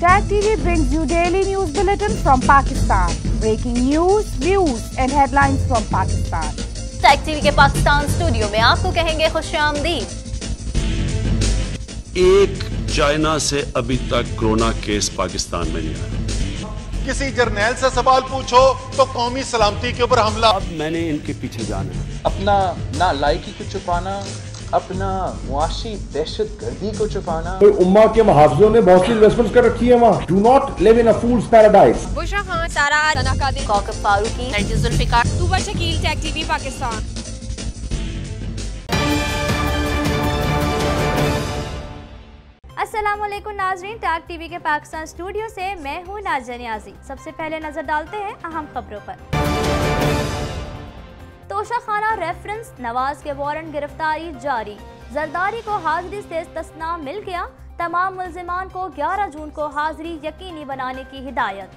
Tag TV brings you daily news bulletin from Pakistan. Breaking news, views and headlines from Pakistan. Tag TV के Pakistan studio में आपको कहेंगे खुश आमदीद एक चाइना से अभी तक कोरोना केस पाकिस्तान में नहीं आया किसी जर्नैल से सवाल पूछो तो कौमी सलामती के ऊपर हमला अब मैंने इनके पीछे जाना अपना ना लायकी को छुपाना अपना मुआशी दहशत गर्दी को छुपाना। कोई उम्मा के मुहावजों ने बहुत सी इन्वेस्टमेंट कर रखी है वहाँ। Do not live in a fool's paradise Bushra Khan Sara Kaukab Farooqui Nargis Shakeel Tag TV Pakistan. अस्सलाम वालेकुम नाजरीन टैग टीवी के पाकिस्तान स्टूडियो से मैं हूँ नाजा नियाजी। सबसे पहले नज़र डालते हैं अहम खबरों पर। तोशा खाना रेफरेंस नवाज़ के वारंट गिरफ्तारी जारी। जरदारी को हाजिरी से तस्ना मिल गया। तमाम मुलजमान को 11 जून को हाजिरी यकीनी बनाने की हिदायत।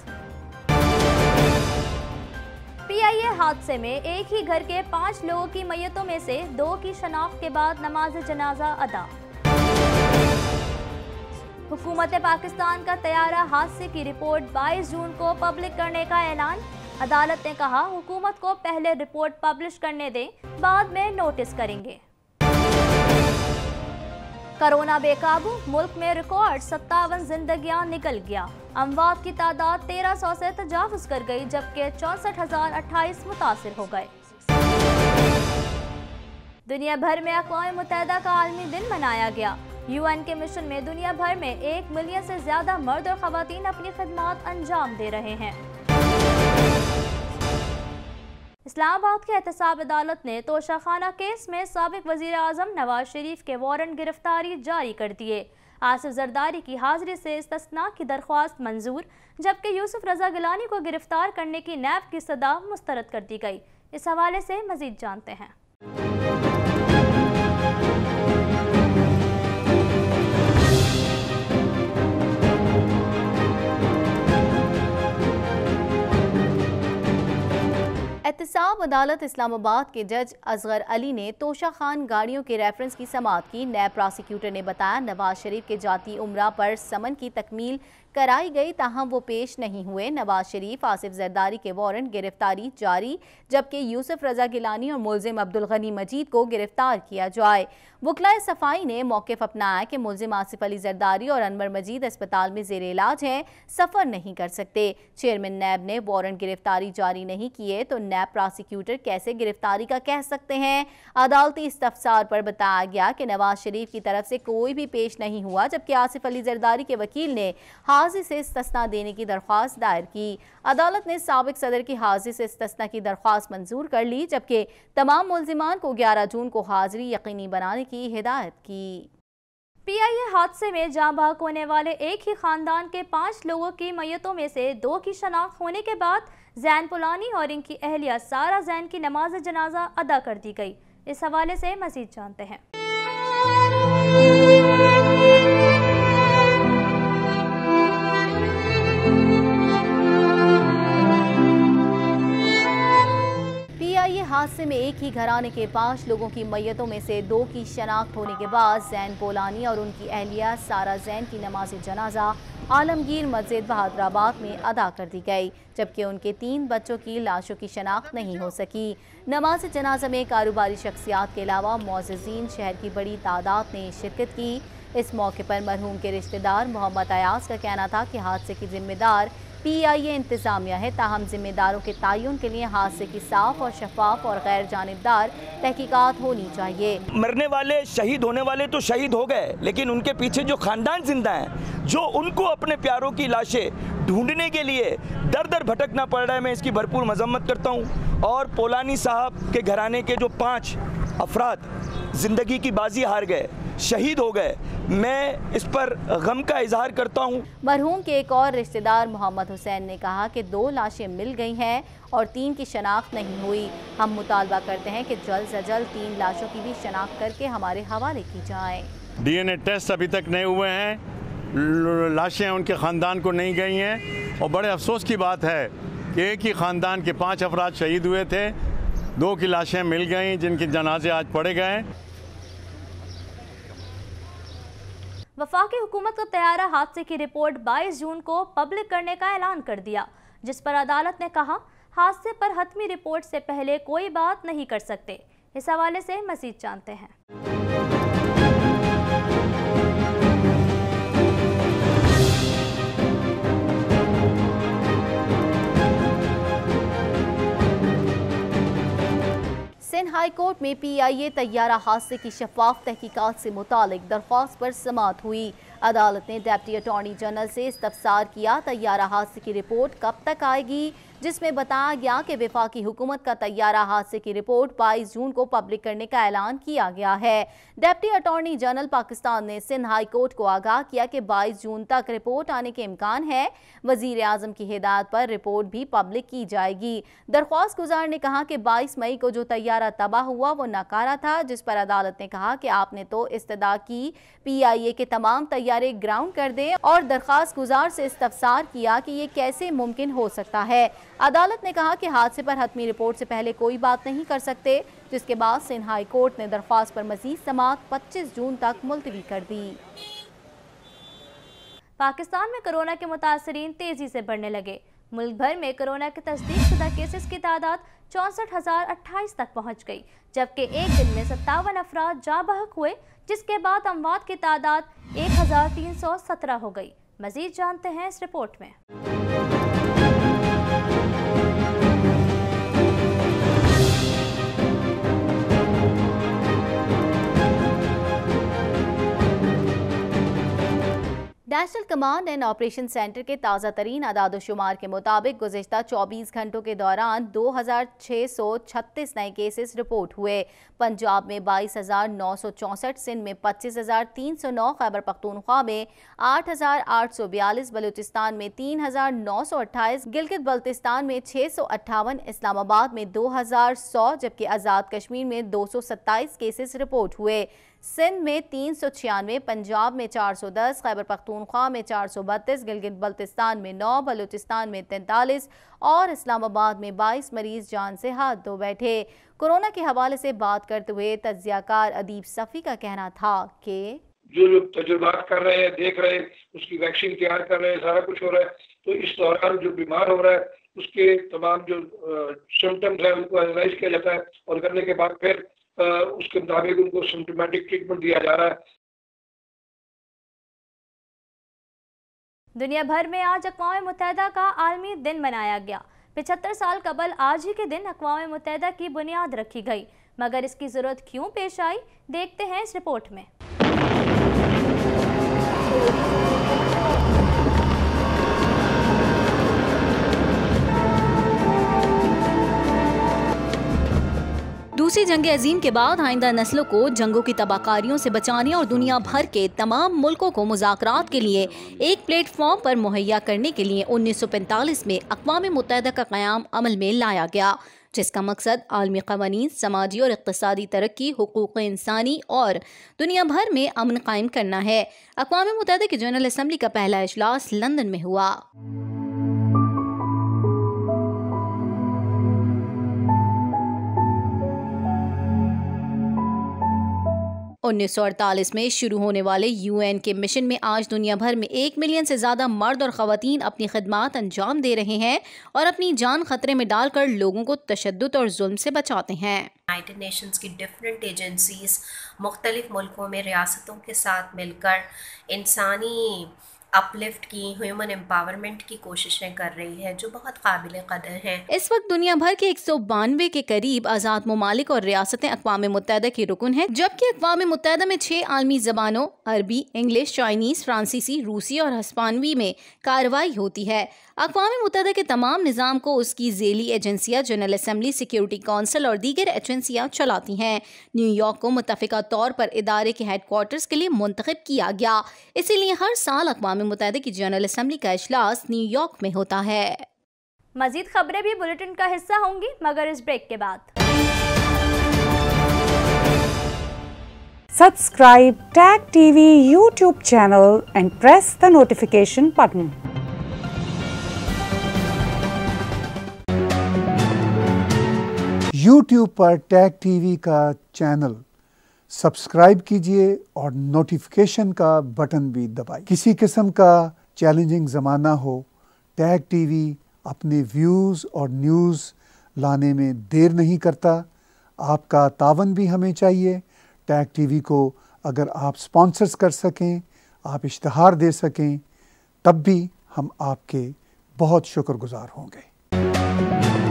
पीआईए हादसे में एक ही घर के पाँच लोगों की मैयतों में से दो की शनाख्त के बाद नमाज़ जनाजा अदा। हुकूमत पाकिस्तान का तैयारा हादसे की रिपोर्ट 22 जून को पब्लिक करने का ऐलान। अदालत ने कहा, हुकूमत को पहले रिपोर्ट पब्लिश करने दें, बाद में नोटिस करेंगे। कोरोना बेकाबू, मुल्क में रिकॉर्ड सत्तावन जिंदगियाँ निकल गया। अमवात की तादाद 1300 से तजावज कर गई, जबकि चौंसठ हज़ार अट्ठाईस मुतासर हो गए। दुनिया भर में अकवा मुतहदा का आलमी दिन मनाया गया। यूएन के मिशन में दुनिया भर में एक मिलियन से ज़्यादा मर्द और खातन अपनी खदमात अंजाम दे रहे हैं। इस्लामाबाद की एहतसाब अदालत ने तोशाखाना केस में सबक वज़ीर अजम नवाज़ शरीफ के वारंट गिरफ्तारी जारी कर दिए। आसिफ जरदारी की हाजिरी से इस्तना की दरख्वास्त मंजूर, जबकि यूसुफ रजा गिलानी को गिरफ़्तार करने की नैब की सदा मुस्तरद कर दी गई। इस हवाले से मजीद जानते हैं। एहतसाब अदालत इस्लामाबाद के जज असगर अली ने तोशा खान गाड़ियों के रेफरेंस की समात की। नैब प्रोसिक्यूटर ने बताया, नवाज़ शरीफ के जाति उम्र पर समन की तकमील कराई गई ताहम वो पेश नहीं हुए। नवाज़ शरीफ, आसिफ जरदारी के वारंट गिरफ्तारी जारी, जबकि यूसुफ रजा गिलानी और मुलजिम अब्दुल गनी मजीद को गिरफ़्तार किया जाए। वकलाए सफ़ाई ने मौके अपनाया कि मुलजिम आसिफ अली जरदारी और अनवर मजीद अस्पताल में जेर इलाज हैं, सफ़र नहीं कर सकते। चेयरमैन नैब ने वारंट गिरफ्तारी जारी नहीं किए तो नैब प्रोसिक्यूटर कैसे गिरफ्तारी का कह सकते हैं? अदालती इस्तफसार पर बताया गया कि नवाज़ शरीफ की तरफ़ से कोई भी पेश नहीं हुआ, जबकि आसिफ अली जरदारी के वकील ने हाजिर से इस्तना देने की दरख्वास्त दायर की। अदालत ने सबक सदर की हाजिर से इस्तना की दरख्वास्त मंजूर कर ली, जबकि तमाम मुलजिमान को ग्यारह जून को हाजिरी यकीनी बनाने की हिदायत की। पीआईए हादसे में जाँ भाग होने वाले एक ही खानदान के पाँच लोगों की मैयतों में से दो की शनाख्त होने के बाद जैन पुलानी और इनकी अहलिया सारा जैन की नमाज़ जनाजा अदा कर दी गई। इस हवाले से मजीद जानते हैं। हादसे में एक ही घराने के पाँच लोगों की मैयतों में से दो की शनाख्त होने के बाद जैन पोलानी और उनकी अहलिया सारा जैन की नमाज़ जनाजा आलमगीर मस्जिद बहादुराबाद में अदा कर दी गई, जबकि उनके तीन बच्चों की लाशों की शनाख्त नहीं हो सकी। नमाज़ जनाजा में कारोबारी शख्सियात के अलावा मोजीन शहर की बड़ी तादाद ने शिरकत की। इस मौके पर मरहूम के रिश्तेदार मोहम्मद अयाज का कहना था कि हादसे की जिम्मेदार पीआईए इंतजामिया है। ताहम जिम्मेदारों के तयन के लिए हादसे की साफ़ और शफाफ और गैर जानबदार तहकीकात होनी चाहिए। मरने वाले, शहीद होने वाले तो शहीद हो गए, लेकिन उनके पीछे जो खानदान ज़िंदा हैं, जो उनको अपने प्यारों की लाशें ढूँढने के लिए दर दर भटकना पड़ रहा है, मैं इसकी भरपूर मजम्मत करता हूँ। और पोलानी साहब के घराने के जो पाँच अफराद ज़िंदगी की बाजी हार गए शहीद हो गए। मैं इस पर गम का इजहार करता हूँ। मरहूम के एक और रिश्तेदार मोहम्मद हुसैन ने कहा कि दो लाशें मिल गई हैं और तीन की शनाख्त नहीं हुई। हम मुतालबा करते हैं कि जल्द से जल्द तीन लाशों की भी शनाख्त करके हमारे हवाले की जाए। डीएनए टेस्ट अभी तक नहीं हुए हैं। लाशें उनके ख़ानदान को नहीं गई हैं। और बड़े अफसोस की बात है कि एक ही ख़ानदान के पाँच अफराद शहीद हुए थे। दो की लाशें मिल गई, जिनके जनाजे आज पड़े गए वफाकी हुकूमत का तैयारा हादसे की रिपोर्ट 22 जून को पब्लिक करने का ऐलान कर दिया, जिस पर अदालत ने कहा, हादसे पर हतमी रिपोर्ट से पहले कोई बात नहीं कर सकते। इस हवाले से मजीद जानते हैं। हाई कोर्ट में पीआईए तैयारा हादसे की शफाफ तहकीकात से मुतालिक दरख्वास्त पर समात हुई। अदालत ने डेप्टी अटॉर्नी जनरल से इस्तफसार किया, तैयारा हादसे की रिपोर्ट कब तक आएगी, जिसमें बताया गया कि विफाकी हुकूमत का तैयारा हादसे की रिपोर्ट 22 जून को पब्लिक करने का ऐलान किया गया है। डेप्टी अटॉर्नी जनरल पाकिस्तान ने सिंध हाई कोर्ट को आगाह किया कि 22 जून तक रिपोर्ट आने के इम्कान है। वज़ीर आज़म की हिदायत पर रिपोर्ट भी पब्लिक की जाएगी। दरख्वास्त गुजार ने कहा कि 22 मई को जो तैयारा तबाह हुआ, वो नकारा था, जिस पर अदालत ने कहा कि आपने तो इस्तदा की। पी आई ए के तमाम तैयारे ग्राउंड कर दें और दरख्वास्त गुजार से इस्तफसार किया कि ये कैसे मुमकिन हो सकता है। अदालत ने कहा कि हादसे पर हतमी रिपोर्ट से पहले कोई बात नहीं कर सकते, जिसके बाद सिंध हाई कोर्ट ने दरख्वास्त पर मजीद समात 25 जून तक मुलतवी कर दी। पाकिस्तान में कोरोना के मुतासरीन तेज़ी से बढ़ने लगे। मुल्क भर में कोरोना के तस्दीक शुदा केसेस की तादाद चौंसठ तक पहुँच गई, जबकि एक दिन में सत्तावन अफराद जा बहक हुए, जिसके बाद अमवात की तादाद एक हज़ार तीन सौ सत्रह हो गई। मजीद जानते हैं इस रिपोर्ट में। National Command and Operation Centre के ताज़ा तरीन अदाद शुमार के मुताबिक गुजशत 24 घंटों के दौरान 2,636 नए केसेस रिपोर्ट हुए। पंजाब में बाईस हज़ार नौ सौ चौंसठ सिंध में पच्चीस हज़ार तीन सौ नौ खैबर पख्तूनख्वा में आठ हज़ार आठ सौ बयालीस बलूचिस्तान में तीन हज़ार नौ सौ अट्ठाईस गिलगित बल्तिस्तान में छः सौ अट्ठावन इस्लामाबाद में दो हज़ार सौ जबकि आज़ाद कश्मीर में दो सौ सत्ताईस केसेस रिपोर्ट हुए। सिंध में तीन सौ छियानवे पंजाब में चार सौ दस खैबर पख्तूनख्वा में चार सौ बत्तीस, गिलगित बल्तिस्तान में नौ, बलूचिस्तान में तैंतालीस और इस्लामाबाद में बाईस मरीज़ जान से हाथ धो बैठे। कोरोना के हवाले से बात करते हुए तजियाकार अदीब सफ़ी का कहना था कि जो लोग तजुर्बात कर रहे हैं, देख रहे हैं, उसकी वैक्सीन तैयार कर रहे हैं, सारा कुछ हो रहा है तो इस दौरान जो बीमार हो रहा है, उसके तमाम जो सिम्टम्स है, उनको एनालाइज किया जाता है और करने के बाद फिर उसके मुताबिक उनको सिम्टोमेटिक ट्रीटमेंट दिया जा रहा है। दुनिया भर में आज अकवा मुतहदा का आलमी दिन मनाया गया। पिछहत्तर साल कबल आज ही के दिन अकवा मुतहदा की बुनियाद रखी गई। मगर इसकी ज़रूरत क्यों पेश आई? देखते हैं इस रिपोर्ट में। दूसरी जंग अजीम के बाद आइंदा नस्लों को जंगों की तबाहकारियों से बचाने और दुनिया भर के तमाम मुल्कों को मुजाकरात के लिए एक प्लेटफॉर्म पर मुहैया करने के लिए 1945 में अकवा मुतहदा का क्याम अमल में लाया गया, जिसका मकसद आलमी कवानी समाजी और इकतदी तरक्की, हकूक़ इंसानी और दुनिया भर में अमन कायम करना है। अकवा मुतहदा की जनरल असम्बली का पहला अजलास लंदन में हुआ। 1948 में शुरू होने वाले यूएन के मिशन में आज दुनिया भर में एक मिलियन से ज़्यादा मर्द और ख़वान अपनी खदमात अंजाम दे रहे हैं और अपनी जान खतरे में डालकर लोगों को तशद और जुल्म से बचाते हैं। यूनाइटेड नेशंस की डिफरेंट एजेंसीज मुख्तलिफ़ मुल्कों में रियासतों के साथ मिलकर इंसानी अपलिफ्ट की ह्यूमन एम्पावरमेंट की कोशिशें कर रही है, जो बहुत काबिल कदर है। इस वक्त दुनिया भर के एक सौ बानवे के करीब आज़ाद ममालिक और रियासतें अकवा मुतहदा की रुकन है, जबकि अकवा मुतहदा में छह आलमी जबानों, अरबी, इंग्लिश, चाइनीज़, फ्रांसीसी, रूसी और हस्पानवी में कार्रवाई होती है। अकवा मुतहदा के तमाम निज़ाम को उसकी जेली एजेंसियाँ, जनरल असम्बली सिक्योरिटी काउंसिल और दीगर एजेंसियाँ चलाती हैं। न्यूयॉर्क को मुतफ़ा तौर पर इदारे के हेड क्वार्टर्स के लिए मुंतखब किया गया। इसीलिए हर साल अकवा मुतहदा की जनरल असम्बली का अजलास न्यूयॉर्क में होता है। मजीद खबरें भी बुलेटिन का हिस्सा होंगी मगर इस ब्रेक के बाद। Subscribe Tag TV YouTube channel and press the notification button. YouTube पर टैग टीवी का चैनल सब्सक्राइब कीजिए और नोटिफिकेशन का बटन भी दबाइए। किसी किस्म का चैलेंजिंग ज़माना हो टैग टीवी अपने व्यूज़ और न्यूज़ लाने में देर नहीं करता। आपका तावन भी हमें चाहिए। टैग टीवी को अगर आप स्पॉन्सर्स कर सकें, आप इश्तहार दे सकें, तब भी हम आपके बहुत शुक्रगुजार होंगे।